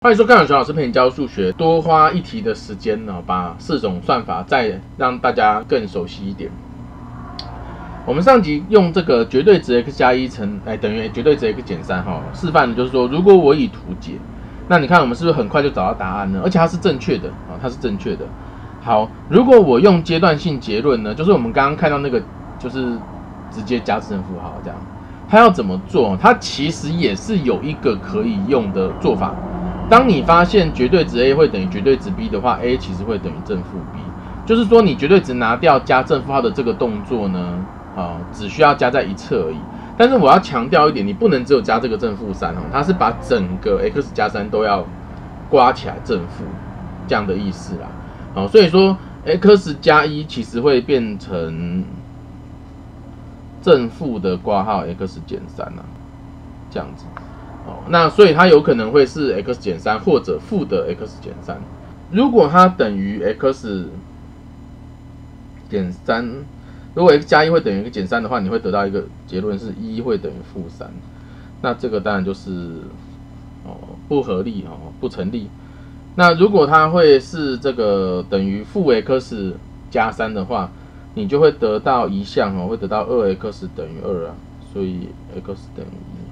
欢迎收看小熊老师陪你教数学，多花一题的时间呢，把四种算法再让大家更熟悉一点。我们上集用这个绝对值 x 加一乘哎等于绝对值 x 减三哈，示范的就是说，如果我以图解，那你看我们是不是很快就找到答案呢？而且它是正确的啊，它是正确的。好，如果我用阶段性结论呢，就是我们刚刚看到那个，就是直接加正负号这样。它要怎么做？它其实也是有一个可以用的做法。当你发现绝对值 a 会等于绝对值 b 的话，a 其实会等于正负 b。就是说，你绝对值拿掉加正负号的这个动作呢，啊，只需要加在一侧而已。但是我要强调一点，你不能只有加这个正负三哦，它是把整个 x 加三都要刮起来正负这样的意思啦。好，所以说 x 加一其实会变成正负的挂号 x 减三啊，这样子。哦，那所以它有可能会是 x 减三或者负的 x 减三。如果它等于 x 减三，如果 x 加一会等于 x 减三的话，你会得到一个结论是一会等于负三。那这个当然就是哦不合理哦，不成立。那如果它会是这个等于负 x 加三的话，你就会得到一项哦，会得到二 x 等于二啊，所以 x 等于一。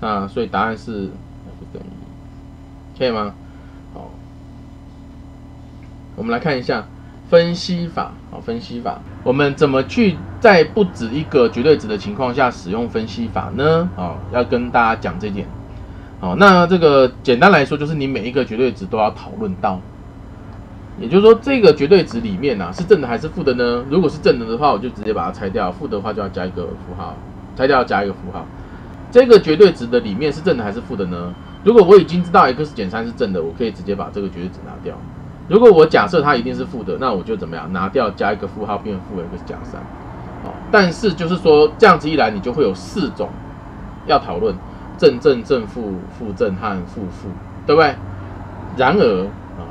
那所以答案是 f 等于，可以吗？好，我们来看一下分析法。好，分析法，我们怎么去在不止一个绝对值的情况下使用分析法呢？好，要跟大家讲这点。好，那这个简单来说，就是你每一个绝对值都要讨论到，也就是说，这个绝对值里面啊，是正的还是负的呢？如果是正的的话，我就直接把它拆掉；负的话就要加一个符号，拆掉要加一个符号。这个绝对值的里面是正的还是负的呢？如果我已经知道 x 减三是正的，我可以直接把这个绝对值拿掉。如果我假设它一定是负的，那我就怎么样？拿掉加一个负号，变负 x 加三。好，但是就是说这样子一来，你就会有四种要讨论。正正正负负正和负负，对不对？然而啊，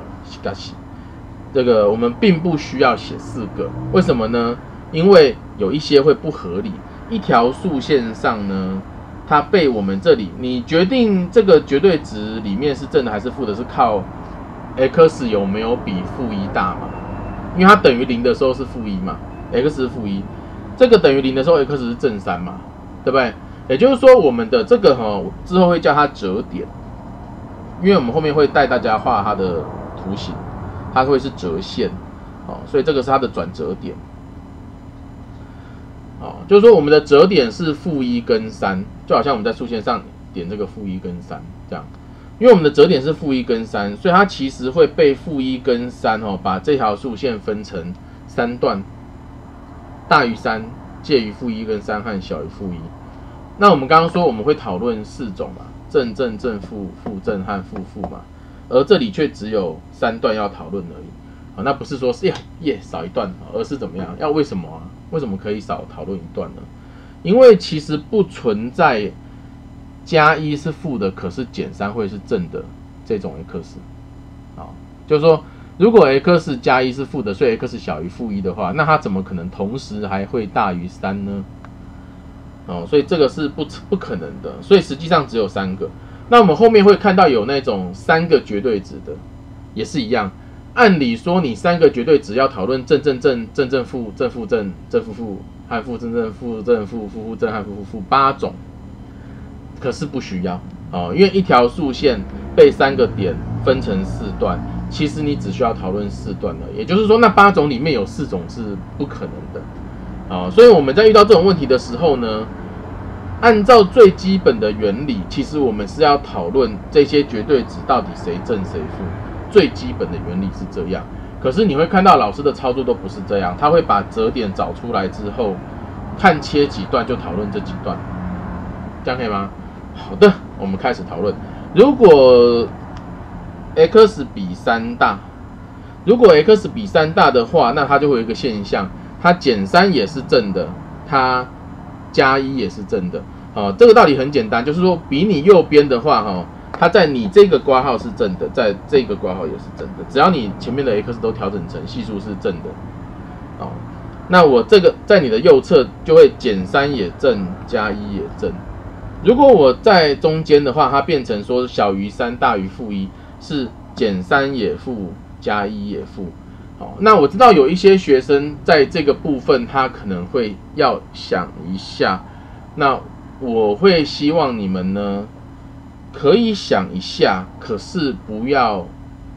这个我们并不需要写四个，为什么呢？因为有一些会不合理。一条竖线上呢，它被我们这里，你决定这个绝对值里面是正的还是负的，是靠 x 有没有比负一大嘛？因为它等于零的时候是负一嘛，x 是负一，这个等于零的时候 x 是正三嘛，对不对？也就是说，我们的这个哈之后会叫它折点，因为我们后面会带大家画它的图形，它会是折线，哦，所以这个是它的转折点，哦，就是说我们的折点是负一跟三，就好像我们在竖线上点这个负一跟三这样，因为我们的折点是负一跟三，所以它其实会被负一跟三哦，把这条竖线分成三段，大于三，介于负一跟三和小于负一。那我们刚刚说我们会讨论四种嘛，正正正负负正和负负嘛，而这里却只有三段要讨论而已。好，那不是说是耶耶少一段，而是怎么样？要为什么啊？为什么可以少讨论一段呢？因为其实不存在加一是负的，可是减三会是正的这种 x。好，就是说如果 x 加一是负的，所以 x 小于负一的话，那它怎么可能同时还会大于三呢？哦，所以这个是不不可能的，所以实际上只有三个。那我们后面会看到有那种三个绝对值的，也是一样。按理说你三个绝对值要讨论正正正正正负正负正正负负和负正正负正负负负正和负负负八种，可是不需要哦，因为一条竖线被三个点分成四段，其实你只需要讨论四段了。也就是说，那八种里面有四种是不可能的。啊，所以我们在遇到这种问题的时候呢，按照最基本的原理，其实我们是要讨论这些绝对值到底谁正谁负。最基本的原理是这样，可是你会看到老师的操作都不是这样，他会把折点找出来之后，看切几段就讨论这几段，这样可以吗？好的，我们开始讨论。如果 x 比三大，如果 x 比三大的话，那它就会有一个现象。它减三也是正的，它加一也是正的。好，这个道理很简单，就是说比你右边的话，哈，它在你这个括号是正的，在这个括号也是正的。只要你前面的 x 都调整成系数是正的，哦，那我这个在你的右侧就会减三也正，加一也正。如果我在中间的话，它变成说小于三大于负一，是减三也负加一也负。好，那我知道有一些学生在这个部分，他可能会要想一下。那我会希望你们呢，可以想一下，可是不要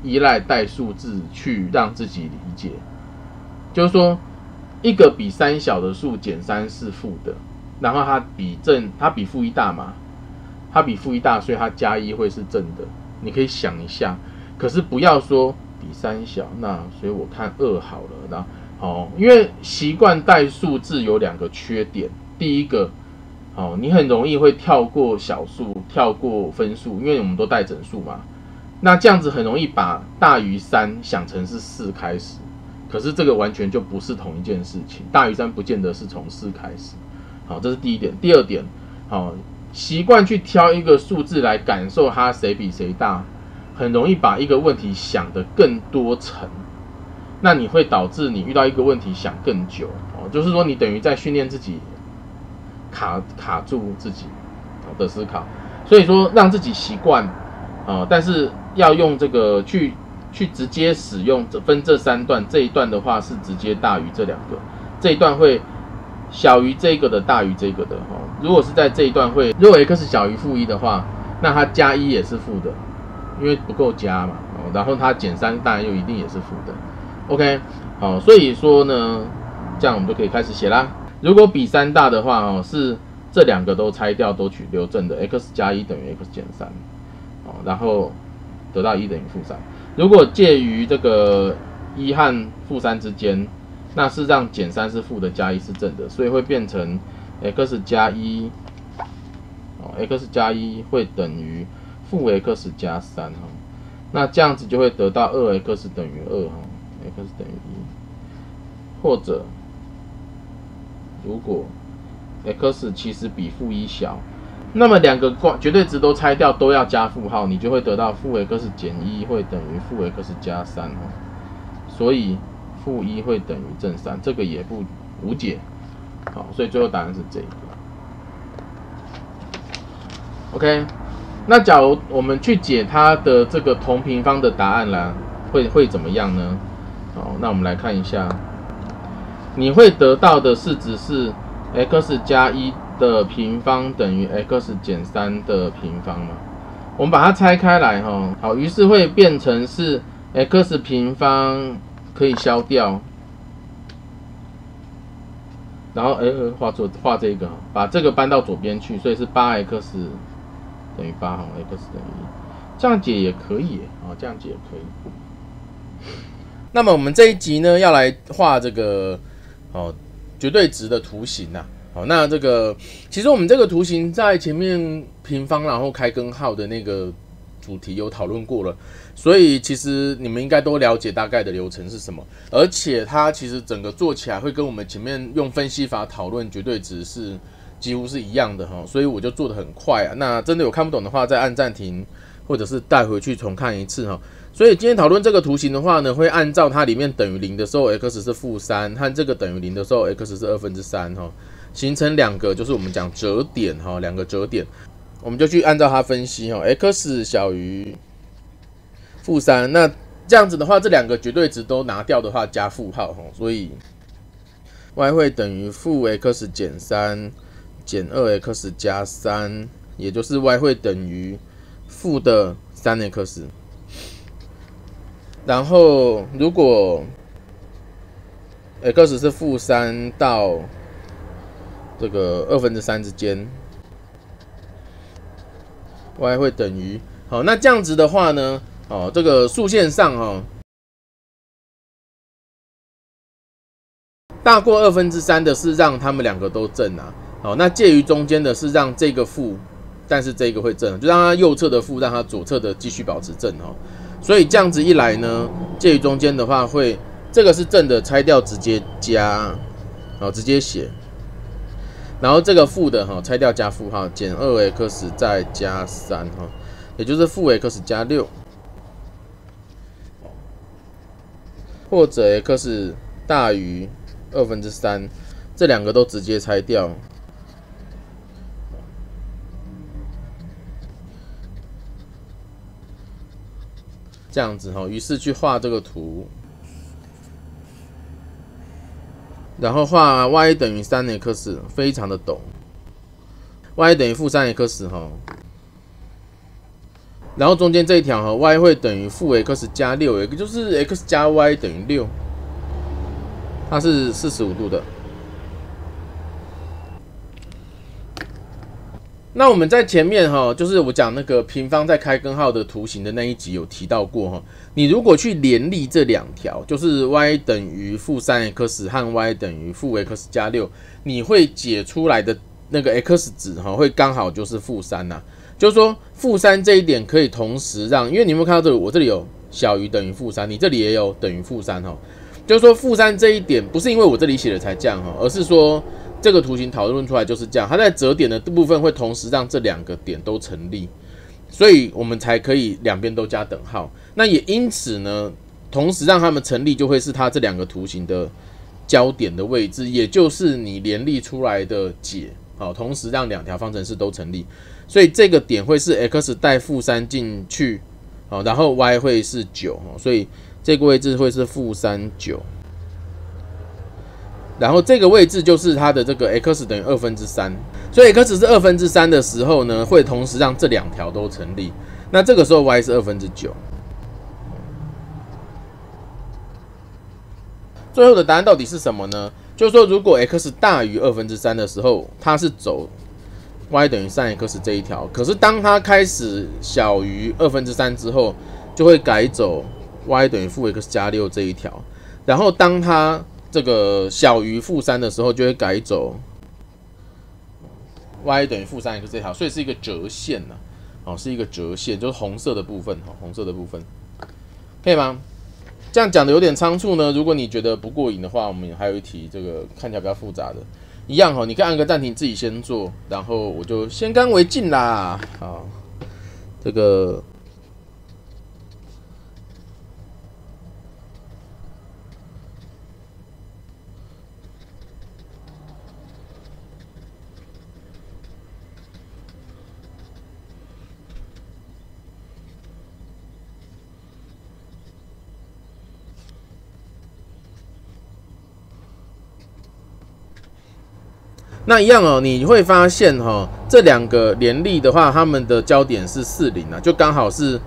依赖代数字去让自己理解。就是说，一个比三小的数减三是负的。然后它比正，它比负一大嘛，它比负一大，所以它加一会是正的。你可以想一下，可是不要说比三小，那所以我看二好了。那哦，因为习惯带数字有两个缺点，第一个，哦，你很容易会跳过小数，跳过分数，因为我们都带整数嘛。那这样子很容易把大于三想成是四开始，可是这个完全就不是同一件事情。大于三不见得是从四开始。好，这是第一点。第二点，好，习惯去挑一个数字来感受它谁比谁大，很容易把一个问题想得更多层，那你会导致你遇到一个问题想更久哦，就是说你等于在训练自己卡卡住自己的思考，所以说让自己习惯啊，但是要用这个去去直接使用这分这三段，这一段的话是直接大于这两个，这一段会。小于这个的大于这个的哈，如果是在这一段会，如果 x 小于负一的话，那它加一也是负的，因为不够加嘛，哦，然后它减三当然又一定也是负的，OK，好，所以说呢，这样我们就可以开始写啦。如果比三大的话哦，是这两个都拆掉都取留正的，x 加一等于 x 减三，哦，然后得到一等于负三。如果介于这个一和负三之间。那是让减三是负的，加一是正的，所以会变成 x 加一哦，x 加一会等于负 x 加三哈，那这样子就会得到二 x 等于二哈，x 等于一，或者如果 x 其实比负一小，那么两个关绝对值都拆掉都要加负号，你就会得到负 x 减一会等于负 x 加三哦，所以。负一会等于正三，这个也不无解。好，所以最后答案是这个。OK，那假如我们去解它的这个同平方的答案啦，会会怎么样呢？好，那我们来看一下，你会得到的式子是 x 加一的平方等于 x 减三的平方嘛？我们把它拆开来哈，好，于是会变成是 x 平方。可以消掉，然后哎，画作画这个，把这个搬到左边去，所以是八 x 等于八，哈，x 等于一，这样解也可以，啊，这样解也可以。那么我们这一集呢，要来画这个哦绝对值的图形呐，好，那这个其实我们这个图形在前面平方然后开根号的那个。主题有讨论过了，所以其实你们应该都了解大概的流程是什么，而且它其实整个做起来会跟我们前面用分析法讨论绝对值是几乎是一样的哈，所以我就做的很快啊。那真的有看不懂的话，再按暂停，或者是带回去重看一次哈。所以今天讨论这个图形的话呢，会按照它里面等于零的时候，x 是负三，和这个等于零的时候，x 是二分之三哈，形成两个就是我们讲折点哈，两个折点。我们就去按照它分析哈，x 小于负三，那这样子的话，这两个绝对值都拿掉的话，加负号哈，所以 y 会等于负 x 减三减二 x 加三，也就是 y 会等于负的三 x。然后如果 x 是负三到这个二分之三之间。y 会等于好，那这样子的话呢？哦，这个竖线上哈，大过二分之三的是让他们两个都正啊。好，那介于中间的是让这个负，但是这个会正，就让它右侧的负，让它左侧的继续保持正哦。所以这样子一来呢，介于中间的话会，这个是正的，拆掉直接加，好，直接写。然后这个负的哈，拆掉加负号，减二 x 再加三哈，也就是负 x 加六，或者 x 大于二分之三，这两个都直接拆掉，这样子哈，于是去画这个图，然后画 y 等于三 x，非常的懂，y 等于负三 x 哈，然后中间这一条哈，y 会等于负 x 加六，也就是 x 加 y 等于六，它是四十五度的。那我们在前面哈，就是我讲那个平方在开根号的图形的那一集有提到过哈。你如果去联立这两条，就是 y 等于负三 x 和 y 等于负 x 加六，你会解出来的那个 x 值哈，会刚好就是负三呐。就是说负三这一点可以同时让，因为你有没有看到这里？我这里有小于等于负三，你这里也有等于负三哈。就是说负三这一点不是因为我这里写的才这样哈，而是说。这个图形讨论出来就是这样，它在折点的部分会同时让这两个点都成立，所以我们才可以两边都加等号。那也因此呢，同时让它们成立就会是它这两个图形的焦点的位置，也就是你联立出来的解。好，同时让两条方程式都成立，所以这个点会是 x 带负三进去，好，然后 y 会是九，所以这个位置会是负三九。然后这个位置就是它的这个 x 等于二分之三，所以 x 是二分之三的时候呢，会同时让这两条都成立。那这个时候 y 是二分之九。最后的答案到底是什么呢？就是说，如果 x 大于二分之三的时候，它是走 y 等于三 x 这一条；可是当它开始小于二分之三之后，就会改走 y 等于负 x 加六这一条。然后当它这个小于负三的时候，就会改走 y 等于负三 x 这条，所以是一个折线呢，哦，是一个折线，就是红色的部分，哈，红色的部分，可以吗？这样讲的有点仓促呢。如果你觉得不过瘾的话，我们还有一题，这个看起来比较复杂的，一样哈，你可以按个暂停，自己先做，然后我就先干为敬啦，好，这个。那一样哦，你会发现哈，这两个联立的话，它们的焦点是四零啊，就刚好是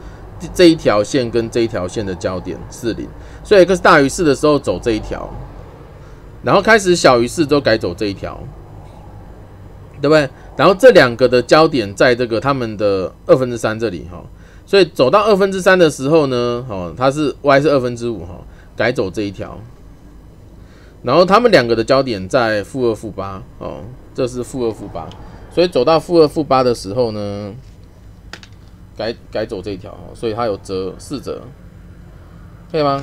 这一条线跟这一条线的焦点四零，所以 x 大于四的时候走这一条，然后开始小于四都改走这一条，对不对？然后这两个的焦点在这个它们的二分之三这里哈，所以走到二分之三的时候呢，哦，它是 y 是二分之五哈，改走这一条。然后他们两个的交点在负二负八哦，这是负二负八，所以走到负二负八的时候呢，改改走这一条，所以它有折四折，可以吗？